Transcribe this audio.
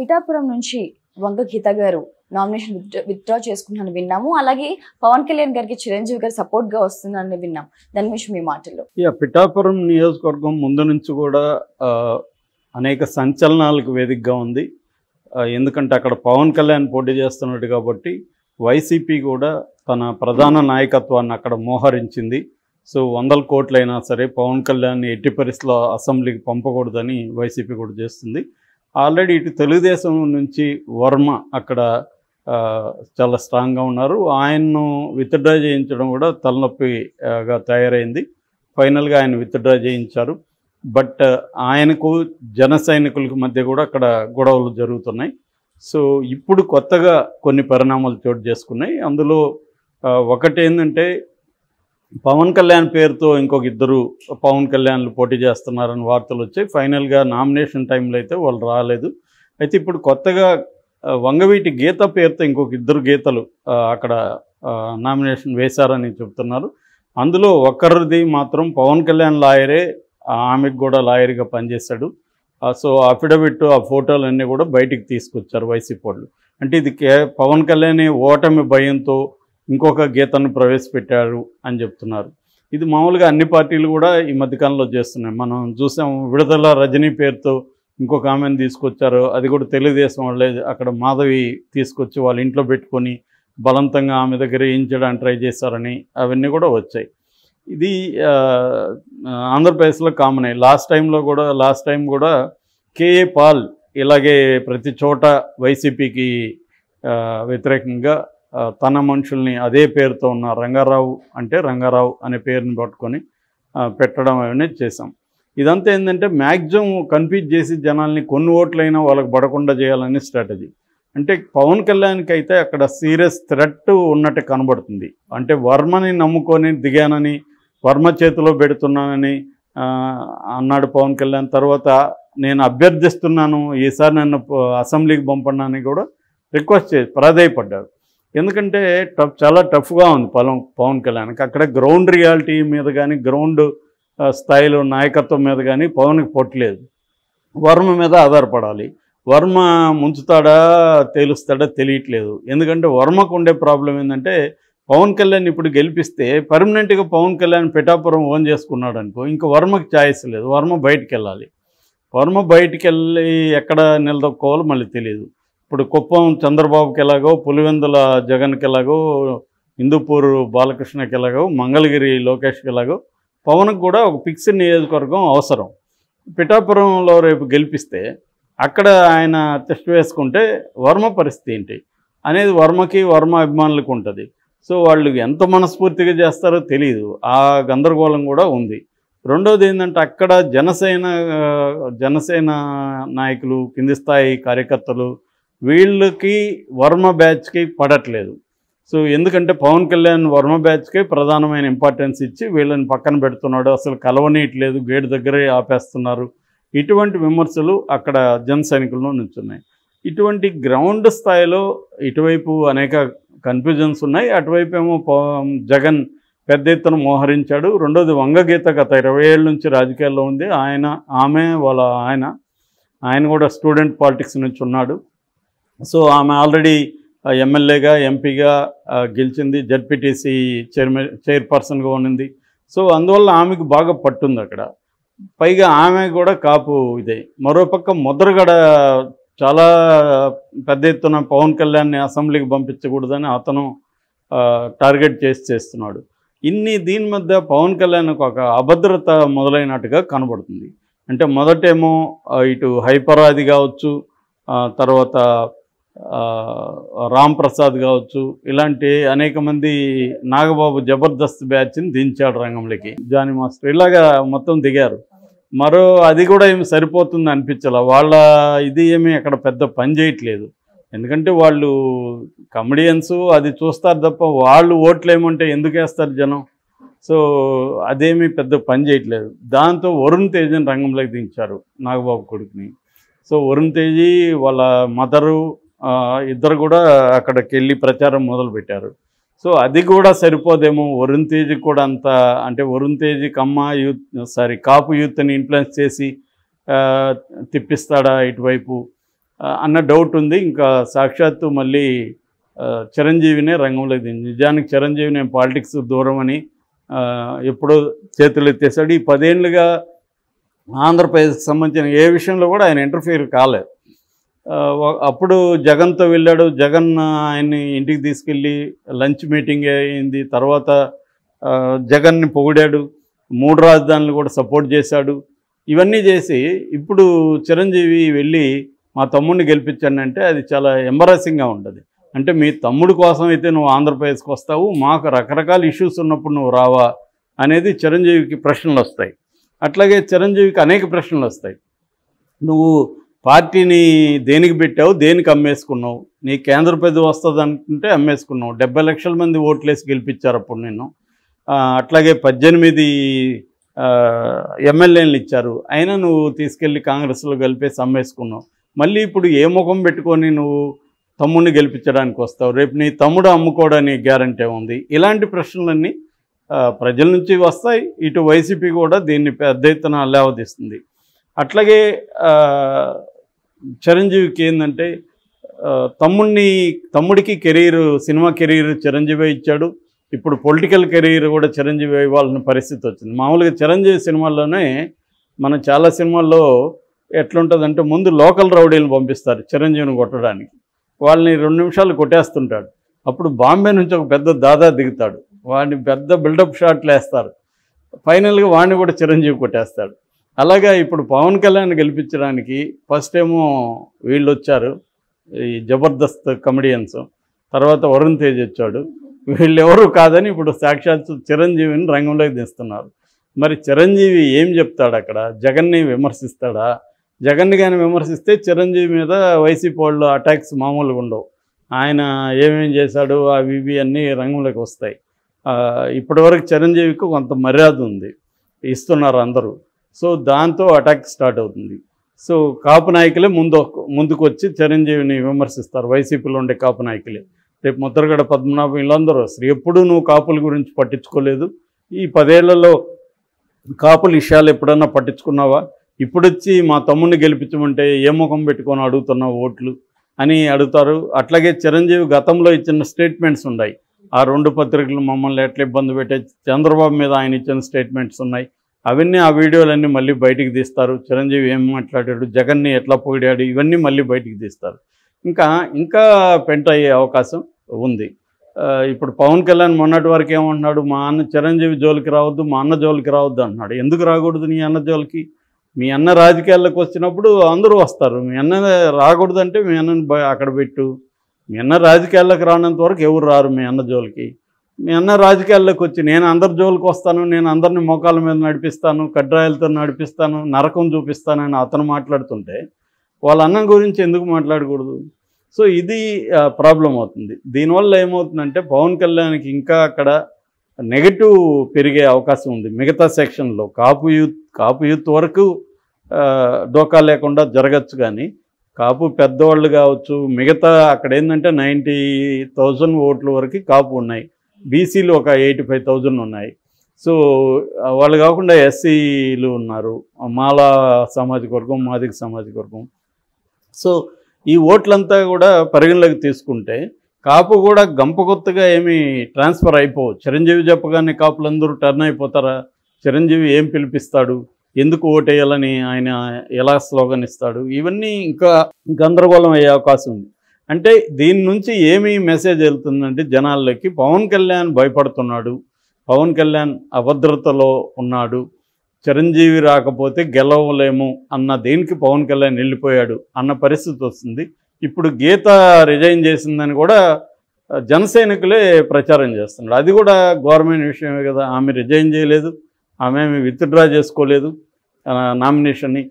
పిఠాపురం నుంచి వంగ గీత గారు nomination withdraw చేసుకున్నాను విన్నాము. అలాగే పవన్ కళ్యాణ్ గారికి చిరంజీవి గారు సపోర్ట్గా వస్తున్నారని విన్నాం. దాని గురించి మీ మాటలు. ఇక పిఠాపురం నియోజకవర్గం ముందు నుంచి కూడా అనేక సంచలనాలకు వేదికగా ఉంది. ఎందుకంటే అక్కడ పవన్ కళ్యాణ్ పోటీ చేస్తున్నాడు కాబట్టి వైసీపీ కూడా తన ప్రధాన నాయకత్వాన్ని అక్కడ మోహరించింది. సో వందల కోట్లైనా సరే పవన్ కళ్యాణ్ ఎట్టి పరిస్థితుల్లో అసెంబ్లీకి పంపకూడదని వైసీపీ కూడా చేస్తుంది. ఆల్రెడీ ఇటు తెలుగుదేశం నుంచి వర్మ అక్కడ చాలా స్ట్రాంగ్గా ఉన్నారు. ఆయన్ను విత్డ్రా చేయించడం కూడా తలనొప్పిగా తయారైంది. ఫైనల్గా ఆయన విత్డ్రా చేయించారు. బట్ ఆయనకు జన సైనికులకు మధ్య కూడా అక్కడ గొడవలు జరుగుతున్నాయి. సో ఇప్పుడు కొత్తగా కొన్ని పరిణామాలు చోటు చేసుకున్నాయి. అందులో ఆ, ఒకటి ఏంటంటే పవన్ కళ్యాణ్ పేరుతో ఇంకొక ఇద్దరు పవన్ కళ్యాణ్లు పోటీ చేస్తున్నారని వార్తలు వచ్చాయి. ఫైనల్గా నామినేషన్ టైంలో అయితే వాళ్ళు రాలేదు. అయితే ఇప్పుడు కొత్తగా వంగవీటి గీత పేరుతో ఇంకొక ఇద్దరు గీతలు అక్కడ నామినేషన్ వేశారని చెప్తున్నారు అందులో ఒకరిది మాత్రం పవన్ కళ్యాణ్ లాయరే ఆమెకు కూడా లాయర్గా పనిచేశాడు. సో అఫిడవిట్ ఆ ఫోటోలన్నీ కూడా బయటికి తీసుకొచ్చారు వైసీపీ వాళ్ళు. అంటే ఇది కే పవన్ కళ్యాణ్ ఓటమి భయంతో ఇంకొక గీతను ప్రవేశపెట్టారు అని చెప్తున్నారు. ఇది మామూలుగా అన్ని పార్టీలు కూడా ఈ మధ్యకాలంలో చేస్తున్నాయి. మనం చూసాం విడుదల రజనీ పేరుతో ఇంకొక ఆమెను తీసుకొచ్చారు. అది కూడా తెలుగుదేశం వాళ్ళే అక్కడ మాధవి తీసుకొచ్చి వాళ్ళ ఇంట్లో పెట్టుకొని బలవంతంగా ఆమె దగ్గర వేయించడానికి ట్రై చేశారని అవన్నీ కూడా వచ్చాయి. ఇది ఆంధ్రప్రదేశ్లో కామన్ అయ్యి లాస్ట్ టైంలో కూడా లాస్ట్ టైం కూడా కేఏ పాల్ ఇలాగే ప్రతి చోట వైసీపీకి వ్యతిరేకంగా తన మనుషుల్ని అదే పేరుతో ఉన్న రంగారావు అంటే రంగారావు అనే పేరుని పట్టుకొని పెట్టడం అవన్నీ చేశాం. ఇదంతా ఏంటంటే మ్యాక్సిమం కన్ఫ్యూజ్ చేసి జనాల్ని కొన్ని ఓట్లైనా వాళ్ళకి పడకుండా చేయాలనే స్ట్రాటజీ. అంటే పవన్ కళ్యాణ్కి అయితే అక్కడ సీరియస్ థ్రెట్ ఉన్నట్టు కనబడుతుంది. అంటే వర్మని నమ్ముకొని దిగానని వర్మ చేతిలో పెడుతున్నానని అన్నాడు పవన్ కళ్యాణ్. తర్వాత నేను అభ్యర్థిస్తున్నాను ఈసారి నన్ను అసెంబ్లీకి పంపడానికి కూడా రిక్వెస్ట్ చేసి ప్రాధాయపడ్డాడు ఎందుకంటే టఫ్ చాలా టఫ్గా ఉంది పొలం పవన్ కళ్యాణ్కి. అక్కడ గ్రౌండ్ రియాలిటీ మీద కానీ గ్రౌండ్ స్థాయిలో నాయకత్వం మీద కానీ పవన్కి పొట్టలేదు వర్మ మీద ఆధారపడాలి. వర్మ ముంచుతాడా తేలుస్తాడా తెలియట్లేదు. ఎందుకంటే వర్మకు ఉండే ప్రాబ్లం ఏంటంటే పవన్ కళ్యాణ్ ఇప్పుడు గెలిపిస్తే పర్మనెంట్గా పవన్ కళ్యాణ్ పిఠాపురం ఓన్ చేసుకున్నాడు అనుకో ఇంకా వర్మకి ఛాయిస్ లేదు. వర్మ బయటికి వెళ్ళాలి వర్మ బయటికి వెళ్ళి ఎక్కడ నిలదొక్కోవాలో మళ్ళీ తెలియదు ఇప్పుడు కుప్పం చంద్రబాబుకి ఎలాగో పులివెందుల జగన్కి ఎలాగో హిందూపూర్ బాలకృష్ణకి ఎలాగో మంగళగిరి లోకేష్కి ఎలాగో పవన్కి కూడా ఒక ఫిక్స్డ్ నియోజకవర్గం అవసరం. పిఠాపురంలో రేపు గెలిపిస్తే అక్కడ ఆయన టెస్ట్ వేసుకుంటే వర్మ పరిస్థితి ఏంటి? అనేది వర్మకి వర్మ అభిమానులకు ఉంటుంది. సో వాళ్ళు ఎంత మనస్ఫూర్తిగా చేస్తారో తెలియదు ఆ గందరగోళం కూడా ఉంది. రెండోది ఏంటంటే అక్కడ జనసేన జనసేన నాయకులు కింది స్థాయి కార్యకర్తలు వీళ్ళకి వర్మ బ్యాచ్కి పడట్లేదు. సో ఎందుకంటే పవన్ కళ్యాణ్ వర్మ బ్యాచ్కే ప్రధానమైన ఇంపార్టెన్స్ ఇచ్చి వీళ్ళని పక్కన పెడుతున్నాడు. అసలు కలవనీయట్లేదు గేట్ దగ్గరే ఆపేస్తున్నారు. ఇటువంటి విమర్శలు అక్కడ జన సైనికుల్లో నుంచున్నాయి. ఇటువంటి గ్రౌండ్ స్థాయిలో ఇటువైపు అనేక కన్ఫ్యూజన్స్ ఉన్నాయి. అటువైపు ఏమో జగన్ పెద్ద ఎత్తున మోహరించాడు. రెండోది వంగగీత గత ఇరవై ఏళ్ళ నుంచి రాజకీయాల్లో ఉంది. ఆయన ఆమె వాళ్ళ ఆయన ఆయన కూడా స్టూడెంట్ పాలిటిక్స్ నుంచి ఉన్నాడు. సో ఆమె ఆల్రెడీ ఎమ్మెల్యేగా ఎంపీగా గెలిచింది జడ్పీటీసీ చైర్మన్ చైర్పర్సన్గా ఉన్నింది. సో అందువల్ల ఆమెకు బాగా పట్టుంది అక్కడ. పైగా ఆమె కూడా కాపు ఇదే. మరోపక్క ముద్రగడ చాలా పెద్ద ఎత్తున పవన్ కళ్యాణ్ని అసెంబ్లీకి పంపించకూడదని అతను టార్గెట్ చేసి చేస్తున్నాడు. ఇన్ని దీని మధ్య పవన్ కళ్యాణ్కి ఒక అభద్రత మొదలైనట్టుగా కనబడుతుంది. అంటే మొదటేమో ఇటు హైపరాది కావచ్చు తర్వాత రామ్ ప్రసాద్ కావచ్చు ఇలాంటి అనేక మంది నాగబాబు జబర్దస్త్ బ్యాచ్ని దించాడు రంగంలోకి. జానీ మాస్టర్ ఇలాగా మొత్తం దిగారు. మరో అది కూడా ఏమి సరిపోతుంది అనిపించాల? వాళ్ళ ఇది ఏమీ అక్కడ పెద్ద పని చేయట్లేదు. ఎందుకంటే వాళ్ళు కమెడియన్స్ అది చూస్తారు తప్ప వాళ్ళు ఓట్లు ఏమంటే ఎందుకు వేస్తారు జనం? సో అదేమి పెద్ద పని చేయట్లేదు. దాంతో వరుణ్ తేజ్ని రంగంలోకి దించారు నాగబాబు కొడుకుని. సో వరుణ్ తేజీ వాళ్ళ మదరు ఇద్దరు కూడా అక్కడికి వెళ్ళి ప్రచారం మొదలుపెట్టారు. సో అది కూడా సరిపోదేమో. వరుణ్ తేజ్ కూడా అంత అంటే వరుణ్ తేజ్ కమ్మ యూత్ సారీ కాపు యూత్ని ఇన్ఫ్లుయెన్స్ చేసి తిప్పిస్తాడా ఇటువైపు? అన్న డౌట్ ఉంది. ఇంకా సాక్షాత్తు మళ్ళీ చిరంజీవినే రంగంలో దింది నిజానికి చిరంజీవి నేను పాలిటిక్స్ దూరం అని ఎప్పుడో చేతులు ఎత్తేసాడు ఈ పదేళ్ళుగా ఆంధ్రప్రదేశ్కి సంబంధించిన ఏ విషయంలో కూడా ఆయన ఇంటర్ఫియర్ కాలేదు. అప్పుడు జగన్తో వెళ్ళాడు. జగన్ ఆయన్ని ఇంటికి తీసుకెళ్ళి లంచ్ మీటింగ్ అయింది. తర్వాత జగన్ని పొగిడాడు. మూడు రాజధానులు కూడా సపోర్ట్ చేశాడు. ఇవన్నీ చేసి ఇప్పుడు చిరంజీవి వెళ్ళి మా తమ్ముడిని గెలిపించానంటే అది చాలా ఎంబరాసింగ్గా ఉంటుంది. అంటే మీ తమ్ముడు కోసం అయితే నువ్వు ఆంధ్రప్రదేశ్కి వస్తావు. మాకు రకరకాల ఇష్యూస్ ఉన్నప్పుడు నువ్వు రావా అనేది చిరంజీవికి ప్రశ్నలు వస్తాయి. అట్లాగే చిరంజీవికి అనేక ప్రశ్నలు వస్తాయి. నువ్వు పార్టీని దేనికి పెట్టావు? దేనికి అమ్మేసుకున్నావు? నీ కేంద్ర పెద్ద వస్తుంది అనుకుంటే అమ్మేసుకున్నావు. డెబ్బై లక్షల మంది ఓట్లేసి గెలిపించారు అప్పుడు నేను అట్లాగే పద్దెనిమిది ఎమ్మెల్యేలు ఇచ్చారు. అయినా నువ్వు తీసుకెళ్ళి కాంగ్రెస్లో కలిపేసి అమ్మేసుకున్నావు. మళ్ళీ ఇప్పుడు ఏ ముఖం పెట్టుకొని నువ్వు తమ్ముడిని గెలిపించడానికి వస్తావు? రేపు నీ తమ్ముడు అమ్ముకోవడానికి గ్యారంటీ ఉంది. ఇలాంటి ప్రశ్నలన్నీ ప్రజల నుంచి వస్తాయి. ఇటు వైసీపీ కూడా దీన్ని పెద్ద ఎత్తున లేవదీస్తుంది అట్లాగే చిరంజీవికి ఏంటంటే తమ్ముడిని తమ్ముడికి కెరీర్ సినిమా కెరీర్ చిరంజీవి ఇచ్చాడు. ఇప్పుడు పొలిటికల్ కెరీర్ కూడా చిరంజీవి ఇవ్వాల్సిన పరిస్థితి వచ్చింది. మామూలుగా చిరంజీవి సినిమాల్లోనే మనం చాలా సినిమాల్లో ఎట్లుంటుందంటే ముందు లోకల్ రౌడీలను పంపిస్తారు చిరంజీవిని కొట్టడానికి. వాళ్ళని రెండు నిమిషాలు కొట్టేస్తుంటాడు. అప్పుడు బాంబే నుంచి ఒక పెద్ద దాదా దిగుతాడు. వాడిని పెద్ద బిల్డప్ షాట్లు వేస్తారు. ఫైనల్గా వాడిని కూడా చిరంజీవి కొట్టేస్తాడు. అలాగా ఇప్పుడు పవన్ కళ్యాణ్ గెలిపించడానికి ఫస్ట్ ఏమో వీళ్ళు వచ్చారు ఈ జబర్దస్త్ కమెడియన్స్ తర్వాత వరుణ్ తేజ్ వచ్చాడు. వీళ్ళు ఎవరు కాదని ఇప్పుడు సాక్షాత్ చిరంజీవిని రంగంలోకి తీస్తున్నారు. మరి చిరంజీవి ఏం చెప్తాడు అక్కడ? జగన్ని విమర్శిస్తాడా? జగన్ని కానీ విమర్శిస్తే చిరంజీవి మీద వైసీపీ వాళ్ళు అటాక్స్ మామూలుగా ఉండవు. ఆయన ఏమేం చేశాడు అవి ఇవి అన్నీ రంగంలోకి వస్తాయి. ఇప్పటివరకు చిరంజీవికి కొంత మర్యాద ఉంది. ఇస్తున్నారు అందరూ. సో దాంతో అటాక్ స్టార్ట్ అవుతుంది. సో కాపు నాయకులే ముందు ముందుకు వచ్చి చిరంజీవిని విమర్శిస్తారు. వైసీపీలో ఉండే కాపు నాయకులే. రేపు ముద్రగడ పద్మనాభం వీళ్ళందరూ వస్తారు. ఎప్పుడూ నువ్వు కాపుల గురించి పట్టించుకోలేదు. ఈ పదేళ్ళలో కాపుల విషయాలు ఎప్పుడన్నా పట్టించుకున్నావా? ఇప్పుడు వచ్చి మా తమ్ముడిని గెలిపించమంటే ఏ ముఖం పెట్టుకొని అడుగుతున్నావు ఓట్లు అని అడుగుతారు. అట్లాగే చిరంజీవి గతంలో ఇచ్చిన స్టేట్మెంట్స్ ఉన్నాయి. ఆ రెండు పత్రికలు మమ్మల్ని ఎట్లా ఇబ్బంది పెట్టే చంద్రబాబు మీద ఆయన ఇచ్చిన స్టేట్మెంట్స్ ఉన్నాయి. అవన్నీ ఆ వీడియోలన్నీ మళ్ళీ బయటికి తీస్తారు. చిరంజీవి ఏం మాట్లాడాడు? జగన్ని ఎట్లా పోయాడు ఇవన్నీ మళ్ళీ బయటికి తీస్తారు. ఇంకా ఇంకా పెంట అయ్యే అవకాశం ఉంది. ఇప్పుడు పవన్ కళ్యాణ్ మొన్నటి వరకు ఏమంటున్నాడు? మా అన్న చిరంజీవి జోలికి రావద్దు మా అన్న జోలికి రావద్దు అంటున్నాడు. ఎందుకు రాకూడదు నీ అన్న జోలికి? మీ అన్న రాజకీయాల్లోకి వచ్చినప్పుడు అందరూ వస్తారు. మీ అన్న రాకూడదంటే మీ అన్నని అక్కడ పెట్టు. మీ అన్న రాజకీయాల్లోకి రానంత వరకు ఎవరు రారు మీ అన్న జోలికి? మీ అన్న రాజకీయాల్లోకి వచ్చి నేను అందరి జోలికి వస్తాను నేను అందరిని మోకాల మీద నడిపిస్తాను కడ్రాయలతో నడిపిస్తాను నరకం చూపిస్తానని అతను మాట్లాడుతుంటే వాళ్ళ అన్నం గురించి ఎందుకు మాట్లాడకూడదు? సో ఇది ప్రాబ్లం అవుతుంది. దీనివల్ల ఏమవుతుందంటే పవన్ కళ్యాణ్కి ఇంకా అక్కడ నెగటివ్ పెరిగే అవకాశం ఉంది. మిగతా సెక్షన్లో కాపు యూత్ కాపు యూత్ వరకు డోకా లేకుండా జరగచ్చు కానీ కాపు పెద్దవాళ్ళు కావచ్చు మిగతా అక్కడ ఏంటంటే నైంటీ థౌజండ్ ఓట్ల వరకు కాపు ఉన్నాయి. బీసీలు ఒక ఎయిటీ ఫైవ్ థౌజండ్ ఉన్నాయి. సో వాళ్ళు కాకుండా ఎస్సీలు ఉన్నారు. మాలా సామాజిక వర్గం మాదిక సామాజిక వర్గం. సో ఈ ఓట్లంతా కూడా పరిగణలోకి తీసుకుంటే కాపు కూడా గంపకొత్తగా ఏమి ట్రాన్స్ఫర్ అయిపోవు. చిరంజీవి చెప్పగానే కాపులందరూ టర్న్ అయిపోతారా? చిరంజీవి ఏం పిలిపిస్తాడు? ఎందుకు ఓటేయాలని ఆయన ఎలా స్లోగన్ ఇస్తాడు? ఇవన్నీ ఇంకా గందరగోళం అయ్యే అవకాశం ఉంది. అంటే దీని నుంచి ఏమి మెసేజ్ వెళ్తుందంటే జనాల్లోకి పవన్ కళ్యాణ్ భయపడుతున్నాడు. పవన్ కళ్యాణ్ అభద్రతలో ఉన్నాడు. చిరంజీవి రాకపోతే గెలవలేము అన్న దేనికి పవన్ కళ్యాణ్ వెళ్ళిపోయాడు అన్న పరిస్థితి వస్తుంది. ఇప్పుడు గీత రిజైన్ చేసిందని కూడా జనసైనికులే ప్రచారం చేస్తున్నాడు అది కూడా గవర్నమెంట్ విషయమే కదా. ఆమె రిజైన్ చేయలేదు. ఆమె విత్డ్రా చేసుకోలేదు. నామినేషన్ని